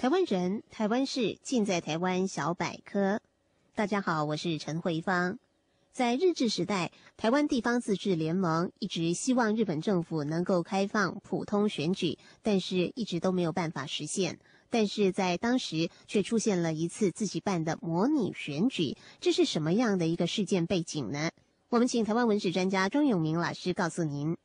台湾人、台湾事，尽在台湾小百科。大家好，我是陈慧芳。在日治时代，台湾地方自治联盟一直希望日本政府能够开放普通选举，但是一直都没有办法实现。但是在当时，却出现了一次自己办的模拟选举，这是什么样的一个事件背景呢？我们请台湾文史专家庄永明老师告诉您。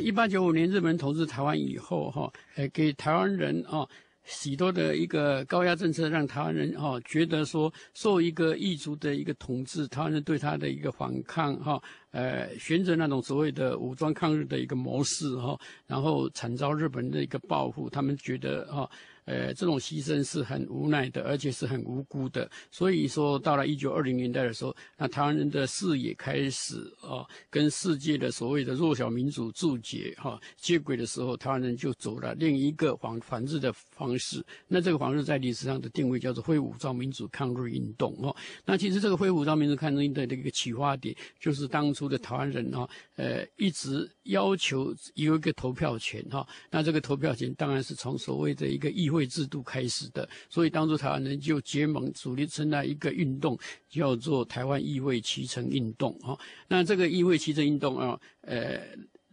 一八九五年日本人统治台湾以后，哈，呃，给台湾人啊许多的一个高压政策，让台湾人哈觉得说受一个异族的一个统治，台湾人对他的一个反抗，哈，呃，选择那种所谓的武装抗日的一个模式，哈，然后惨遭日本的一个报复，他们觉得哈。呃，这种牺牲是很无奈的，而且是很无辜的。所以说，到了一九二零年代的时候，那台湾人的视野开始啊，跟世界的所谓的弱小民族注解哈接轨的时候，台湾人就走了另一个反反日的方式。那这个反日在历史上的定位叫做非武装民主抗日运动哦。那其实这个非武装民主抗日运动的一个启发点，就是当初的台湾人啊，呃，一直要求有一个投票权哈。那这个投票权当然是从所谓的一个议会。会制度开始的，所以当初台湾人就结盟，组立成了一个运动，叫做台湾议会骑乘运动啊。那这个议会骑乘运动啊，呃。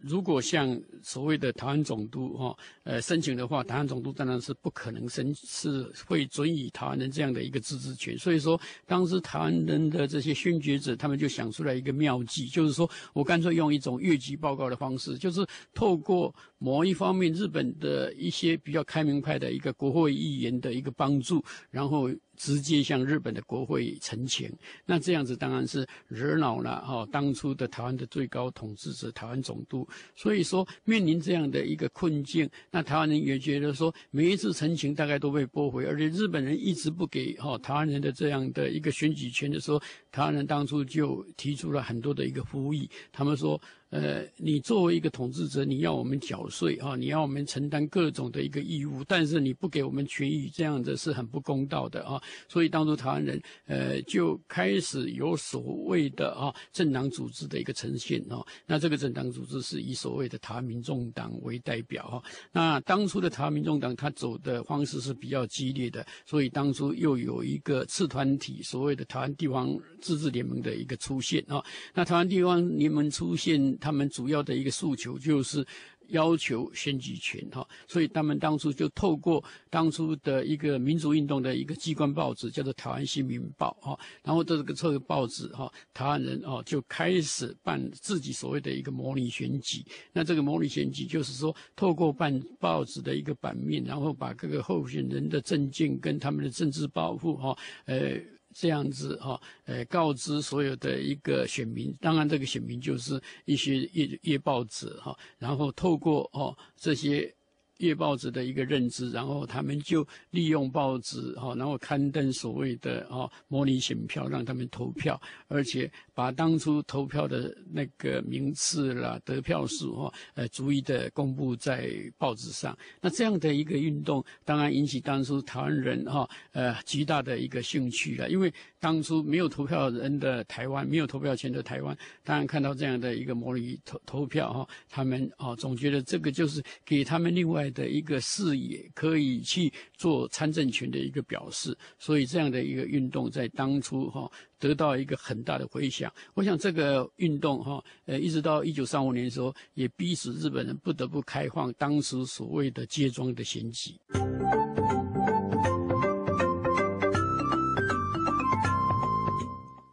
如果像所谓的台湾总督哈，呃，申请的话，台湾总督当然是不可能申，是会准以台湾人这样的一个自治权。所以说，当时台湾人的这些宣决者，他们就想出来一个妙计，就是说我干脆用一种越级报告的方式，就是透过某一方面日本的一些比较开明派的一个国会议员的一个帮助，然后。直接向日本的国会陈情，那这样子当然是惹恼了哈当初的台湾的最高统治者台湾总督，所以说面临这样的一个困境，那台湾人也觉得说每一次陈情大概都被驳回，而且日本人一直不给哈台湾人的这样的一个选举权的时候，台湾人当初就提出了很多的一个呼吁，他们说。呃，你作为一个统治者，你要我们缴税啊，你要我们承担各种的一个义务，但是你不给我们权益，这样子是很不公道的啊。所以当初台湾人呃就开始有所谓的啊政党组织的一个呈现啊。那这个政党组织是以所谓的台湾民众党为代表哈。那当初的台湾民众党他走的方式是比较激烈的，所以当初又有一个次团体，所谓的台湾地方自治联盟的一个出现啊。那台湾地方联盟出现。他们主要的一个诉求就是要求选举权哈，所以他们当初就透过当初的一个民主运动的一个机关报纸，叫做《台湾新民报》哈，然后这个这个报纸哈，台湾人哦就开始办自己所谓的一个模拟选举。那这个模拟选举就是说，透过办报纸的一个版面，然后把各个候选人的政见跟他们的政治抱负哈，呃。这样子哈，呃，告知所有的一个选民，当然这个选民就是一些夜夜报纸哈，然后透过哦这些。夜报纸的一个认知，然后他们就利用报纸哈，然后刊登所谓的啊模拟选票，让他们投票，而且把当初投票的那个名次啦、得票数哈，呃，逐一的公布在报纸上。那这样的一个运动，当然引起当初台湾人哈呃极大的一个兴趣了，因为当初没有投票人的台湾，没有投票权的台湾，当然看到这样的一个模拟投投票哈，他们啊总觉得这个就是给他们另外。的一个视野可以去做参政权的一个表示，所以这样的一个运动在当初哈得到一个很大的回响。我想这个运动哈呃一直到一九三五年的时候，也逼使日本人不得不开放当时所谓的接庄的选举。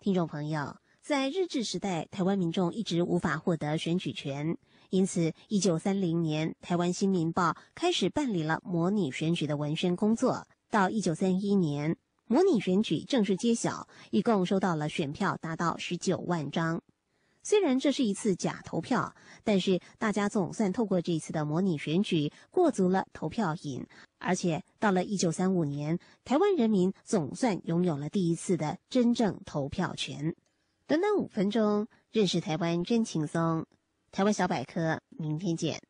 听众朋友。在日治时代，台湾民众一直无法获得选举权，因此，一九三零年，台湾新民报开始办理了模拟选举的文宣工作。到一九三一年，模拟选举正式揭晓，一共收到了选票达到十九万张。虽然这是一次假投票，但是大家总算透过这次的模拟选举过足了投票瘾，而且到了一九三五年，台湾人民总算拥有了第一次的真正投票权。短短五分钟，认识台湾真轻松。台湾小百科，明天见。